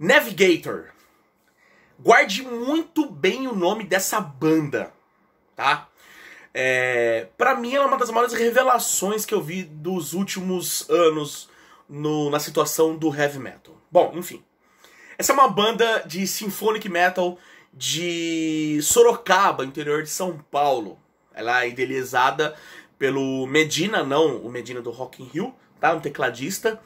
Navigator. Guarde muito bem o nome dessa banda, tá? É, para mim ela é uma das maiores revelações que eu vi dos últimos anos no, na situação do heavy metal. Bom, enfim. Essa é uma banda de symphonic metal de Sorocaba, interior de São Paulo. Ela é idealizada pelo Medina, não o Medina do Rock in Rio, tá? Um tecladista.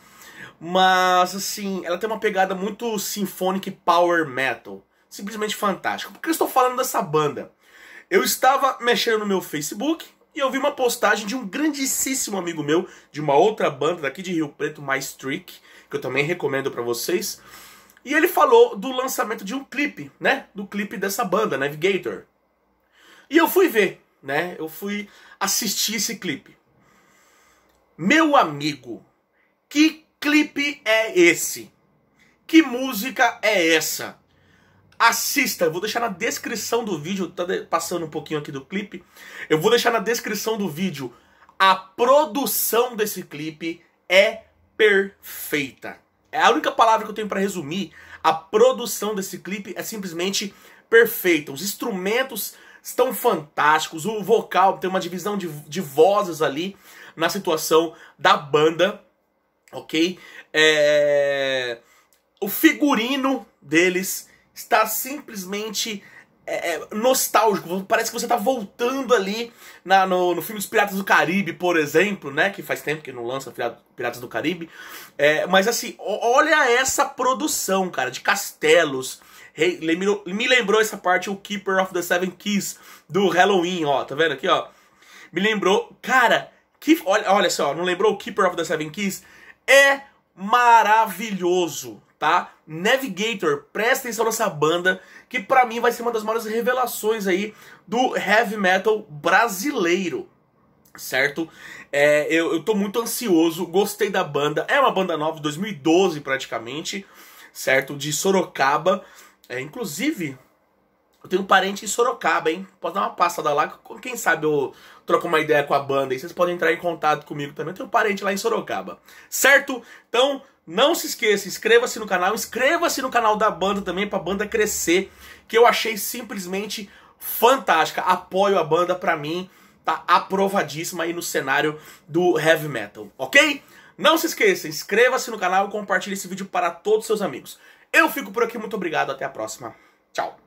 Mas, assim, ela tem uma pegada muito symphonic power metal. Simplesmente fantástico. Por que eu estou falando dessa banda? Eu estava mexendo no meu Facebook e eu vi uma postagem de um grandíssimo amigo meu, de uma outra banda daqui de Rio Preto, mais Trick, que eu também recomendo para vocês. E ele falou do lançamento de um clipe, né? Do clipe dessa banda, Navigator. E eu fui ver, né? Eu fui assistir esse clipe. Meu amigo, que clipe é esse? Que música é essa? Assista, eu vou deixar na descrição do vídeo, tá passando um pouquinho aqui do clipe. Eu vou deixar na descrição do vídeo. A produção desse clipe é perfeita. É a única palavra que eu tenho para resumir. A produção desse clipe é simplesmente perfeita. Os instrumentos estão fantásticos. O vocal tem uma divisão de, de vozes ali na situação da banda, ok? É... O figurino deles está simplesmente é, é, nostálgico. Parece que você está voltando ali na, no, no filme dos Piratas do Caribe, por exemplo, né? Que faz tempo que não lança Piratas do Caribe. É, mas assim, olha essa produção, cara, de castelos. Me lembrou essa parte, o Keeper of the Seven Keys do Halloween, ó. Tá vendo aqui, ó? Me lembrou. Cara, que, olha, olha só, não lembrou o Keeper of the Seven Keys? É maravilhoso tá? Navigator, presta atenção nessa banda, que para mim vai ser uma das maiores revelações aí do heavy metal brasileiro, certo? É, eu, eu tô muito ansioso, gostei da banda, é uma banda nova, de 2012 praticamente, certo? De Sorocaba, é, inclusive... Eu tenho um parente em Sorocaba, hein? Pode dar uma passada lá, quem sabe eu troco uma ideia com a banda e vocês podem entrar em contato comigo também. Eu tenho um parente lá em Sorocaba, certo? Então, não se esqueça, inscreva-se no canal, inscreva-se no canal da banda também para a banda crescer, que eu achei simplesmente fantástica. Apoio a banda para mim, tá aprovadíssima aí no cenário do heavy metal, ok? Não se esqueça, inscreva-se no canal e compartilhe esse vídeo para todos os seus amigos. Eu fico por aqui, muito obrigado, até a próxima. Tchau.